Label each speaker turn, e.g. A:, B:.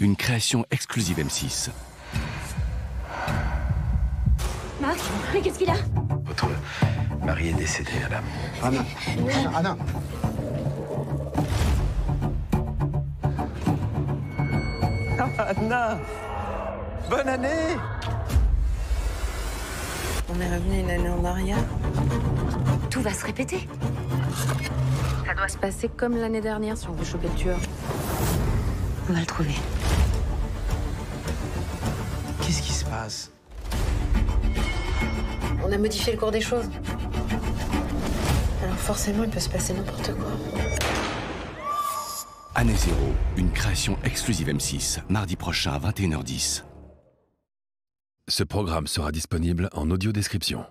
A: une création exclusive M6.
B: Marc, mais qu'est-ce qu'il a?
C: Votre mari est décédé, madame.
D: Anna, Anna,
E: Anna Bonne année
F: On est revenu une année en arrière.
B: Tout va se répéter.
F: Ça doit se passer comme l'année dernière si on veut choper le tueur.
B: On va le trouver.
E: Qu'est-ce qui se passe?
F: On a modifié le cours des choses. Alors forcément, il peut se passer n'importe quoi.
A: Année Zéro, une création exclusive M6, mardi prochain à 21h10.
G: Ce programme sera disponible en audio description.